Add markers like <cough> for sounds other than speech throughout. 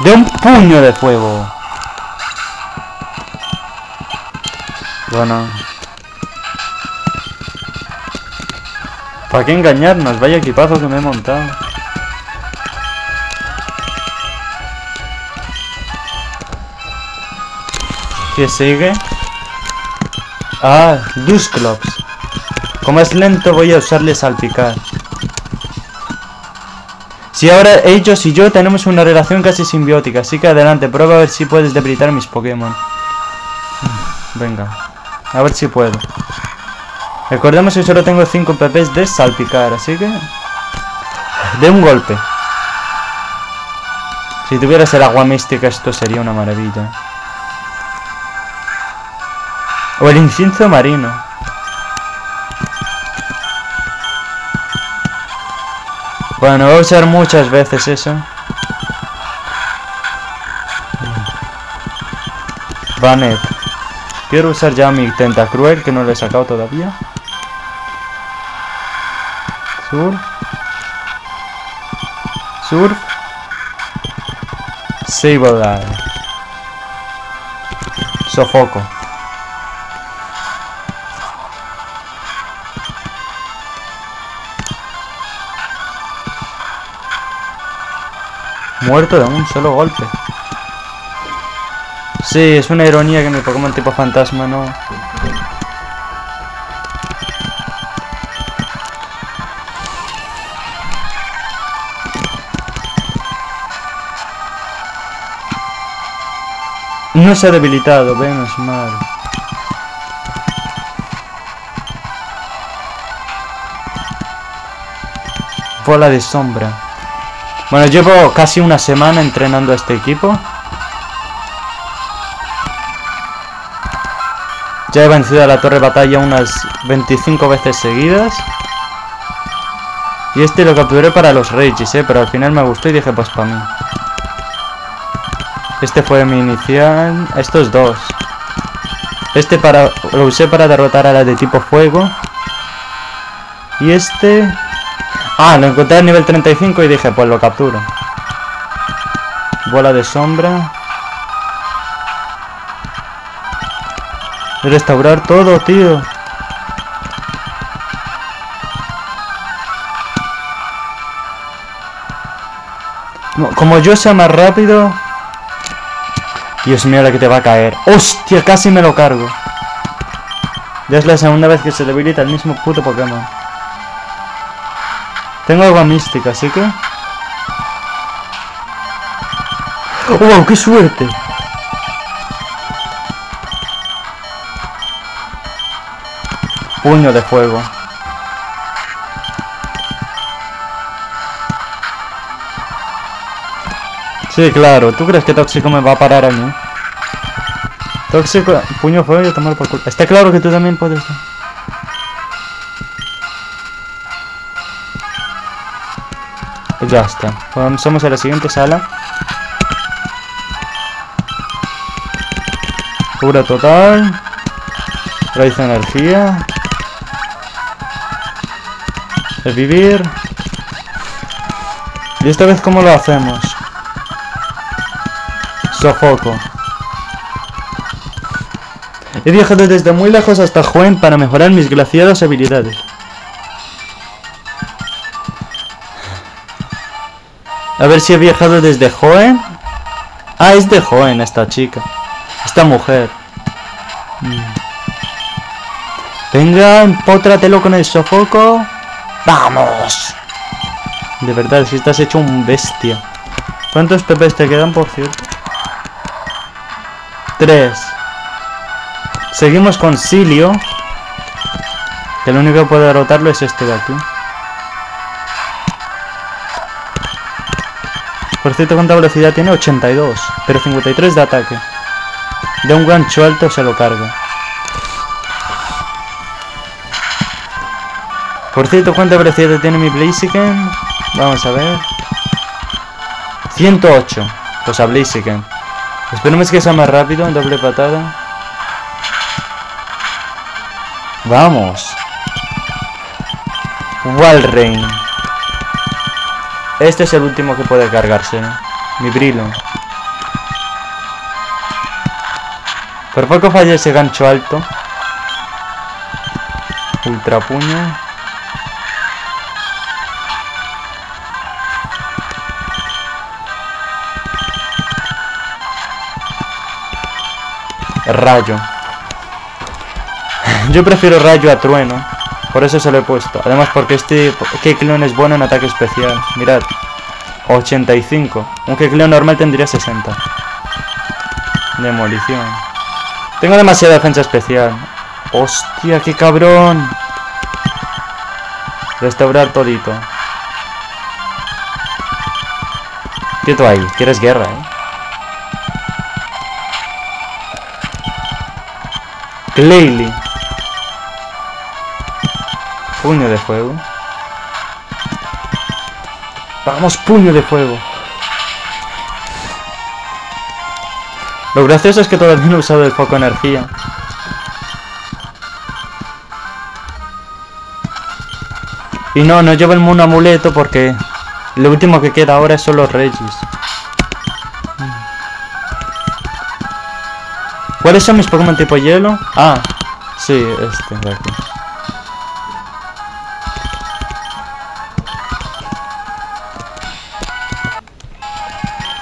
De un puño de fuego. Bueno. ¿Para qué engañarnos? Vaya equipazo que me he montado. ¿Qué sigue? Ah, Dusclops. Como es lento voy a usarle salpicar. Si ahora ellos y yo tenemos una relación casi simbiótica, así que adelante, prueba a ver si puedes debilitar mis Pokémon. Venga, a ver si puedo. Recordemos que solo tengo 5 PPs de salpicar, así que... De un golpe. Si tuvieras el agua mística esto sería una maravilla. O el incienso marino. Bueno, voy a usar muchas veces eso. Vanet. Quiero usar ya mi Tentacruel, que no lo he sacado todavía. Surf. Surf. Sableye. Sofoco. Muerto de un solo golpe. Sí, es una ironía que mi Pokémon tipo fantasma no... No se ha debilitado, menos mal. Bola de sombra. Bueno, llevo casi una semana entrenando a este equipo. Ya he vencido a la torre batalla unas 25 veces seguidas. Y este lo capturé para los Rages, eh, pero al final me gustó y dije pues para mí. Este fue mi inicial. Estos dos. Este para lo usé para derrotar a la de tipo fuego. Y este... Ah, lo encontré a nivel 35 y dije, pues lo capturo. Bola de sombra. Restaurar todo, tío. Como yo sea más rápido... Dios mío, la que te va a caer. ¡Hostia! Casi me lo cargo. Ya es la segunda vez que se debilita el mismo puto Pokémon. Tengo agua mística, así que... ¡Oh, wow! ¡Qué suerte! Puño de fuego. Sí, claro. ¿Tú crees que Tóxico me va a parar a mí? Tóxico, puño de fuego y tomar por culo. Está claro que tú también puedes... ya está. Pasamos a la siguiente sala. Cura total. Raíz de energía. Revivir. ¿Y esta vez cómo lo hacemos? Sofoco. He viajado desde muy lejos hasta Joen para mejorar mis glaciadas habilidades. A ver si he viajado desde Joen. Ah, es de Joen esta chica. Esta mujer. Mm. Venga, empótratelo con el sofoco. ¡Vamos! De verdad, si estás hecho un bestia. ¿Cuántos PPs te quedan, por cierto? Tres. Seguimos con Silio. Que lo único que puede derrotarlo es este de aquí. Por cierto, ¿cuánta velocidad tiene? 82. Pero 53 de ataque. De un gancho alto se lo carga. Por cierto, ¿cuánta velocidad tiene mi Blaziken? Vamos a ver. 108. Pues a Blaziken. Esperemos que sea más rápido doble patada. Vamos. Walrein. Este es el último que puede cargarse. Mi brilo. Por poco falla ese gancho alto. Ultra puño. Rayo. <laughs> Yo prefiero rayo a trueno. Por eso se lo he puesto. Además porque este Kecleon es bueno en ataque especial. Mirad. 85. Un Kecleon normal tendría 60. Demolición. Tengo demasiada defensa especial. Hostia, qué cabrón. Restaurar todito. Quieto ahí. Quieres guerra, eh. Clayly. Puño de fuego. Vamos, puño de fuego. Lo gracioso es que todavía no he usado el foco energía. Y no, no llevo el mono amuleto porque lo último que queda ahora son los Regis. ¿Cuáles son mis Pokémon tipo hielo? Ah, sí, este de aquí.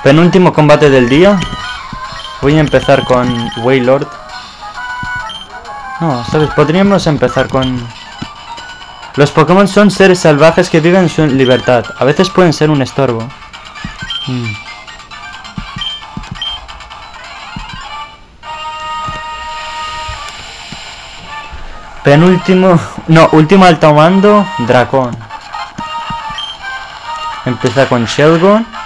Penúltimo combate del día. Voy a empezar con Waylord. No, ¿sabes? Podríamos empezar con... Los Pokémon son seres salvajes que viven su libertad. A veces pueden ser un estorbo. Mm. Penúltimo... No, último alto mando, Dracón. Empieza con Shelgon.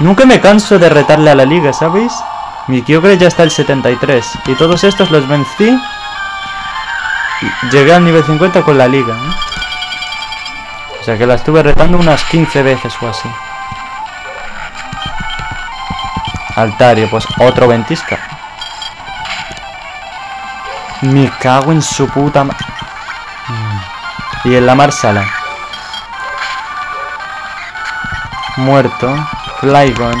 Nunca me canso de retarle a la liga, ¿sabéis? Mi Kyogre ya está el 73 y todos estos los vencí. Llegué al nivel 50 con la liga. ¿eh? O sea que la estuve retando unas 15 veces o así. Altario, pues otro ventisca. Me cago en su puta ma... Y en la marsala. Muerto. Flygon.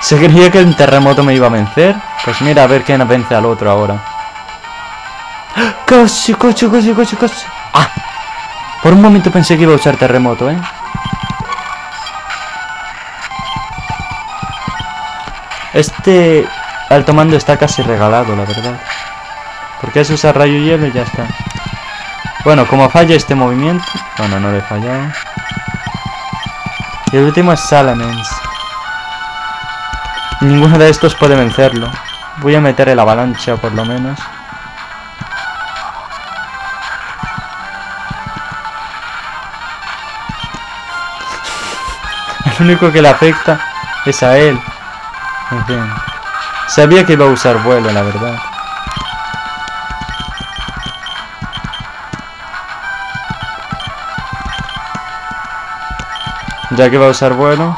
Se creía que el terremoto me iba a vencer. Pues mira, a ver quién vence al otro ahora. ¡Casi, casi, casi, casi, casi! ¡Ah! Por un momento pensé que iba a usar terremoto, ¿eh? Este alto mando está casi regalado, la verdad. Porque es usar rayo hielo y ya está. Bueno, como falla este movimiento... Bueno, no le he fallado. Y el último es Salamence. Ninguno de estos puede vencerlo. Voy a meter el avalancha por lo menos. <laughs> El único que le afecta es a él. En fin. Sabía que iba a usar vuelo, la verdad. Ya que va a usar vuelo.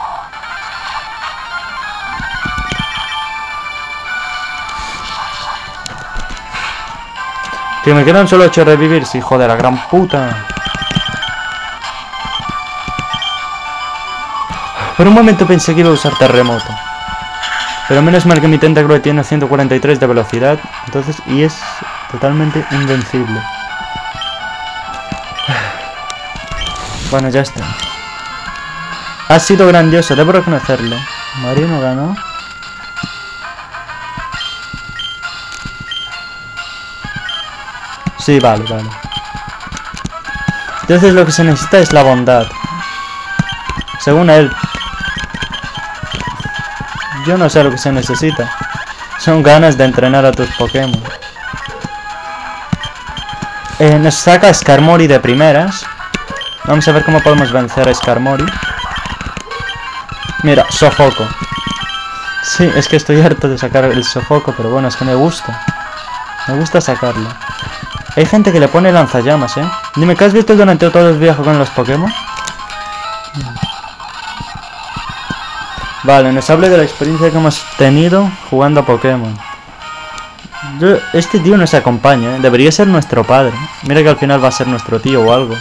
Que me quedan solo 8 revivir, hijo de la gran puta. Por un momento pensé que iba a usar terremoto. Pero menos mal que mi tentáculo tiene 143 de velocidad. Entonces, y es totalmente invencible. <sighs> Bueno, ya está. Ha sido grandioso, debo reconocerlo. Marino ganó. Sí, vale, vale. Entonces lo que se necesita es la bondad. Según él. Yo no sé lo que se necesita. Son ganas de entrenar a tus Pokémon. Eh, nos saca Skarmory de primeras. Vamos a ver cómo podemos vencer a Skarmory. Mira, sofoco. Sí, es que estoy harto de sacar el sofoco, pero bueno, es que me gusta. Me gusta sacarlo. Hay gente que le pone lanzallamas, ¿eh? Dime, ¿qué has visto durante todo el viaje con los Pokémon? Vale, nos hable de la experiencia que hemos tenido jugando a Pokémon. este tío nos acompaña, ¿eh? Debería ser nuestro padre. Mira que al final va a ser nuestro tío o algo.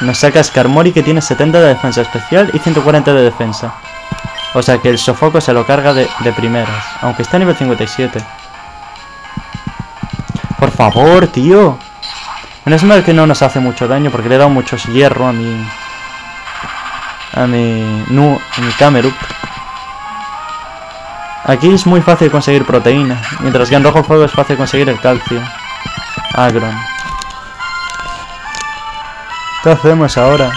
Nos saca Skarmory que tiene 70 de defensa especial y 140 de defensa. O sea que el sofoco se lo carga de, de primeras. Aunque está a nivel 57. Por favor, tío. Menos mal que no nos hace mucho daño porque le he dado mucho hierro a mi... A mi... Nu, a mi Camerup. Aquí es muy fácil conseguir proteína. Mientras que en rojo fuego es fácil conseguir el calcio. Agron. ¿Qué hacemos ahora?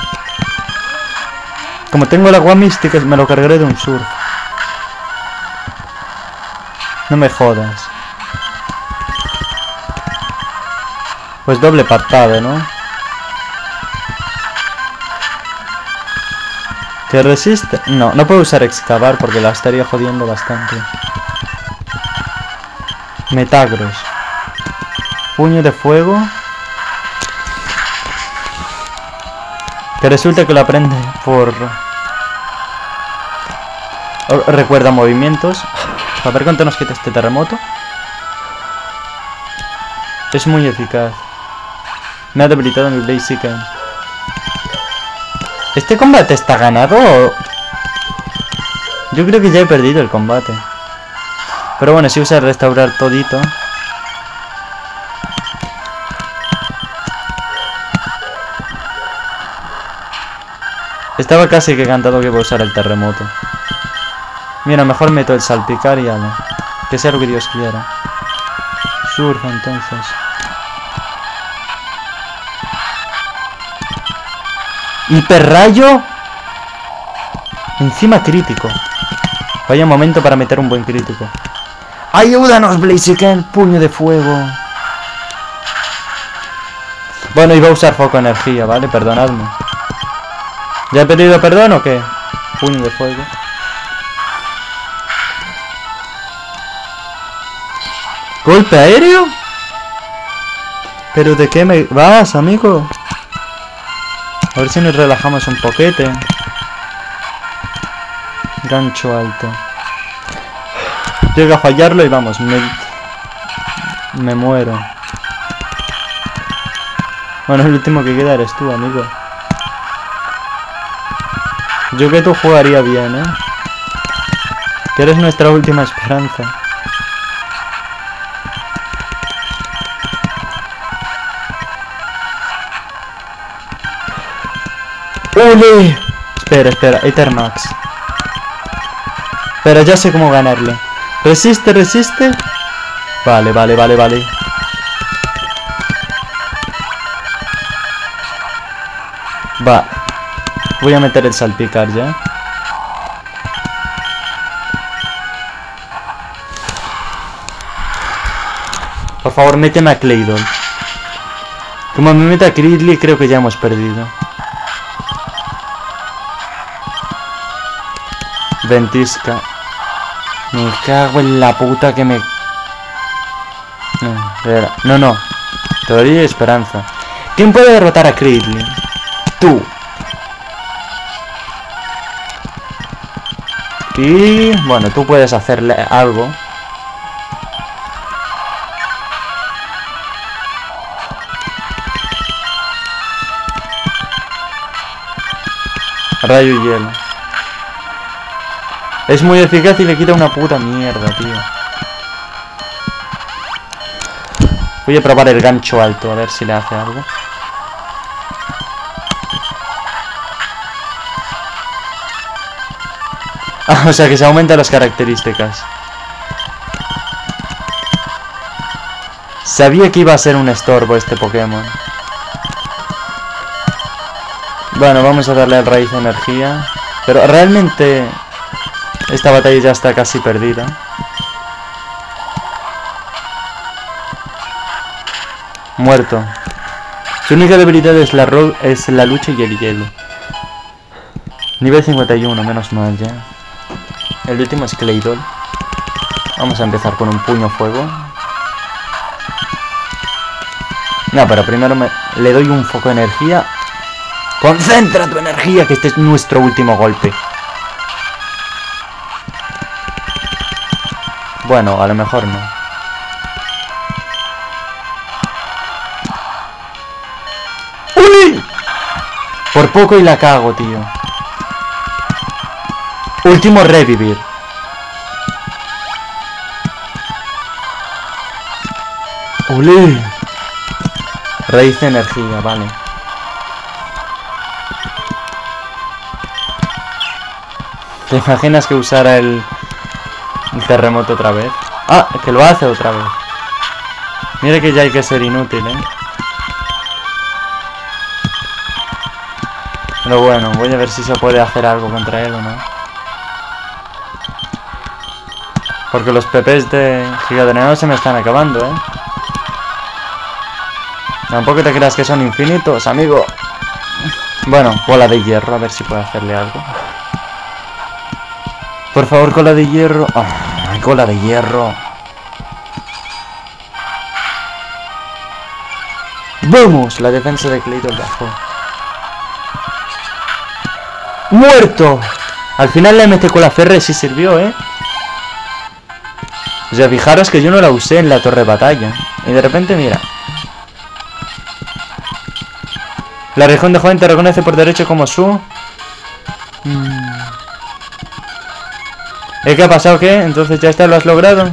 Como tengo el agua mística, me lo cargaré de un surf. No me jodas. Pues doble patada, ¿no? ¿Que resiste? No, no puedo usar excavar porque la estaría jodiendo bastante. Metagros. Puño de fuego. Que resulta que lo aprende por... Recuerda movimientos. A ver cuánto nos quita este terremoto. Es muy eficaz. Me ha debilitado mi Blaziken. ¿Este combate está ganado? Yo creo que ya he perdido el combate. Pero bueno, si usa restaurar todito. Estaba casi que cantado que voy a usar el terremoto. Mira, mejor meto el salpicar y algo. Que sea lo que Dios quiera. Surfa entonces. Hiperrayo. Encima crítico. Vaya momento para meter un buen crítico. ¡Ayúdanos, Blaziken! Puño de fuego. Bueno, iba a usar foco energía, ¿vale? Perdonadme. ¿Ya he pedido perdón o qué? Puño de fuego. ¿Golpe aéreo? ¿Pero de qué me vas, amigo? A ver si nos relajamos un poquete. Gancho alto. Llega a fallarlo y vamos, me... Me muero. Bueno, el último que queda eres tú, amigo. Yo que tú jugaría bien, ¿eh? Que eres nuestra última esperanza. ¡Ole! Espera, espera, Ethermax. Pero ya sé cómo ganarle. Resiste, resiste. Vale, vale, vale, vale. Va. Voy a meter el salpicar ya. Por favor, méteme a Claydol. Como me meta a Cridley, creo que ya hemos perdido. Ventisca. Me cago en la puta que me... No, no. Todavía hay esperanza. ¿Quién puede derrotar a Cridley? Tú. Y... Bueno, tú puedes hacerle algo. Rayo y hielo. Es muy eficaz y le quita una puta mierda, tío. Voy a probar el gancho alto, a ver si le hace algo. <laughs> o sea que se aumentan las características. Sabía que iba a ser un estorbo este Pokémon. Bueno, vamos a darle al raíz de energía. Pero realmente esta batalla ya está casi perdida. Muerto. Su única debilidad es la, es la lucha y el hielo. Nivel 51, menos mal ya. El último es Claydol. Vamos a empezar con un puño fuego. No, pero primero me, le doy un foco de energía. ¡Concentra tu energía! Que este es nuestro último golpe. Bueno, a lo mejor no. ¡Uy! Por poco y la cago, tío. Último revivir. ¡Ole! Raíz de energía, vale. ¿Te imaginas que usara el, el terremoto otra vez? Ah, que lo hace otra vez. Mire que ya hay que ser inútil, ¿eh? Pero bueno, voy a ver si se puede hacer algo contra él o no. Porque los PPs de Gigadrenado se me están acabando, ¿eh? Tampoco te creas que son infinitos, amigo. Bueno, bola de hierro, a ver si puedo hacerle algo. Por favor, cola de hierro. Ah, cola de hierro. ¡Vamos! La defensa de Clayton bajó. ¡Muerto! Al final la MT con la Ferre sí sirvió, ¿eh? O sea, fijaros que yo no la usé en la torre de batalla. Y de repente, mira. La región de joven te reconoce por derecho como su... ¿Eh, ¿Qué ha pasado? ¿Qué? Entonces ya está, lo has logrado.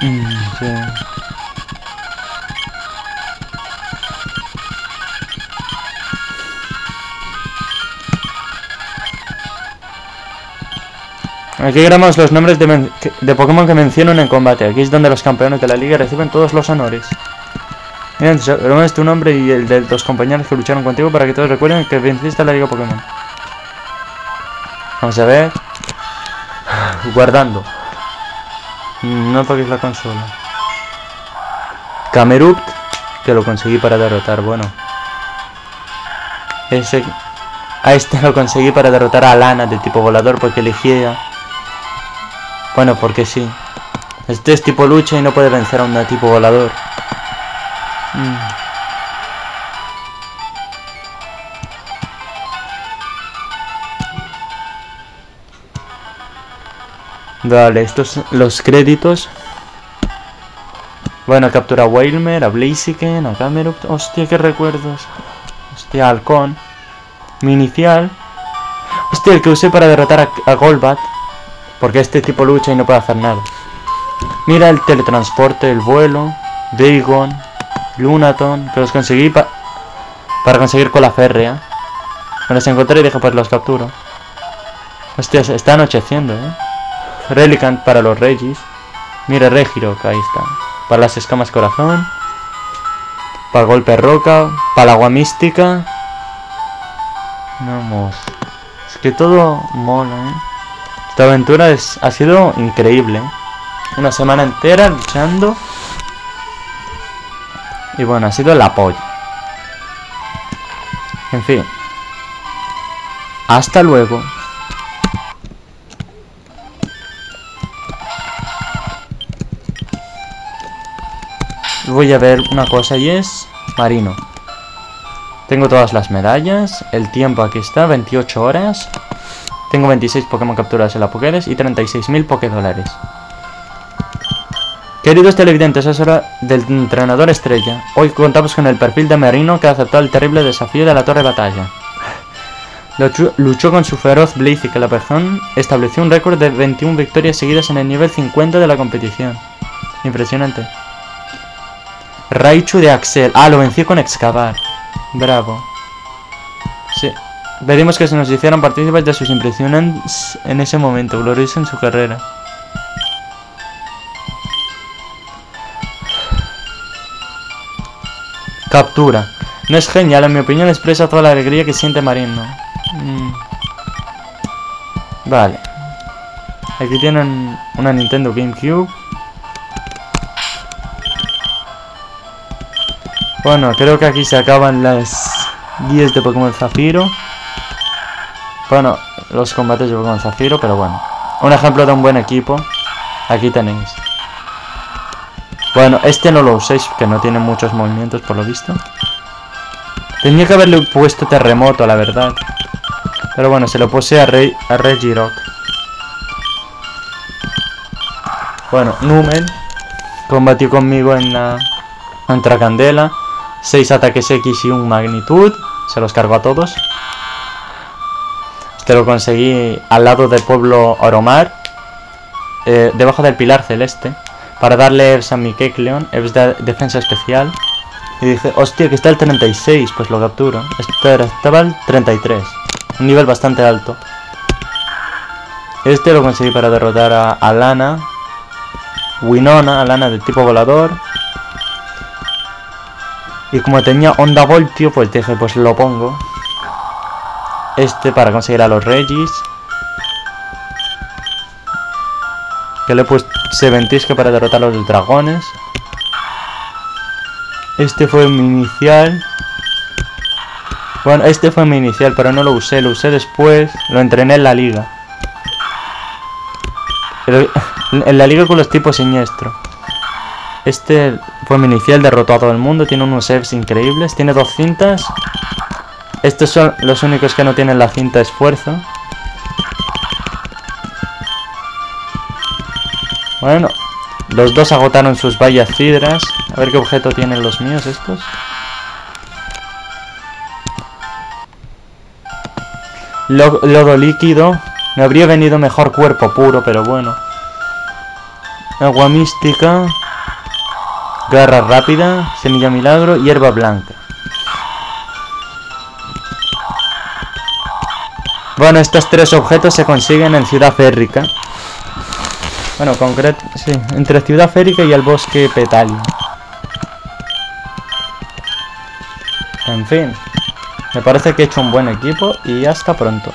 Mm, sí. Aquí grabamos los nombres de, de, Pokémon que menciono en combate. Aquí es donde los campeones de la liga reciben todos los honores. Miren, es tu nombre y el de los compañeros que lucharon contigo para que todos recuerden que venciste la liga Pokémon. Vamos a ver. <sighs> Guardando. No toques la consola. Camerupt, que lo conseguí para derrotar, bueno. Ese... A este lo conseguí para derrotar a Lana de tipo volador porque elegía bueno, porque sí. Este es tipo lucha y no puede vencer a un tipo volador. Mm. Vale, estos los créditos. Bueno, captura a Whalmer, a Blaziken, a Camerupt. Hostia, qué recuerdos. Hostia, Halcón. Mi inicial. Hostia, el que usé para derrotar a, a Golbat. Porque este tipo lucha y no puede hacer nada. Mira el teletransporte, el vuelo, Dagon, Lunaton, que los conseguí para conseguir con la férrea. Me los encontré y dije pues los capturo. Hostia, está anocheciendo, eh. Relicant para los Regis. Mira, Regirok, ahí está. Para las escamas corazón. Para golpe roca. Para agua mística. Vamos. Es que todo mola, eh. Esta aventura es, ha sido increíble. Una semana entera luchando. Y bueno, ha sido el apoyo. En fin. Hasta luego. Voy a ver una cosa y es Marino. Tengo todas las medallas. El tiempo aquí está, 28 horas. Tengo 26 Pokémon capturados en la Pokédex y 36.000 Pokédólares. Queridos televidentes, es hora del entrenador estrella. Hoy contamos con el perfil de Merino que aceptó el terrible desafío de la torre batalla. Luchó, con su feroz Blaze y persona estableció un récord de 21 victorias seguidas en el nivel 50 de la competición. Impresionante. Raichu de Axel. Ah, lo venció con excavar. Bravo. Pedimos que se nos hicieran partícipes de sus impresiones en ese momento, glorioso en su carrera. Captura. No es genial, en mi opinión expresa toda la alegría que siente Marino. Mm. Vale. Aquí tienen una Nintendo GameCube. Bueno, creo que aquí se acaban las guías de Pokémon Zafiro. Bueno, los combates de Pokémon Zafiro, pero bueno. Un ejemplo de un buen equipo. Aquí tenéis. Bueno, este no lo uséis, que no tiene muchos movimientos por lo visto. Tenía que haberle puesto terremoto, la verdad. Pero bueno, se lo puse a, Rey, a Regirock. Bueno, Numen combatió conmigo en la contra Candela. 6 ataques X y un magnitud. Se los cargo a todos. Este lo conseguí al lado del pueblo Oromar. eh, debajo del pilar celeste. Para darle EVS a mi Kekleon. EVS de defensa especial. Y dije, hostia, que está el 36. Pues lo capturo. Este estaba el 33. Un nivel bastante alto. Este lo conseguí para derrotar a Alana. Winona, Alana del tipo volador. Y como tenía onda voltio, pues dije, pues lo pongo. Este para conseguir a los Regis. Que le he puesto Seventisque para derrotar a los dragones. Este fue mi inicial. Bueno, este fue mi inicial, pero no lo usé. Lo usé después. Lo entrené en la liga. <laughs> En la liga con los tipos siniestro. Este fue mi inicial, derrotó a todo el mundo. Tiene unos EVs increíbles. Tiene dos cintas. Estos son los únicos que no tienen la cinta esfuerzo. Bueno, los dos agotaron sus vallas cidras. A ver qué objeto tienen los míos estos. Lo- lodo líquido. Me habría venido mejor cuerpo puro, pero bueno. Agua mística. Garra rápida. Semilla milagro. Hierba blanca. Bueno, estos tres objetos se consiguen en Ciudad Férrica. Bueno, concreto, sí, entre Ciudad Férica y el bosque Petalio. En fin, me parece que he hecho un buen equipo y hasta pronto.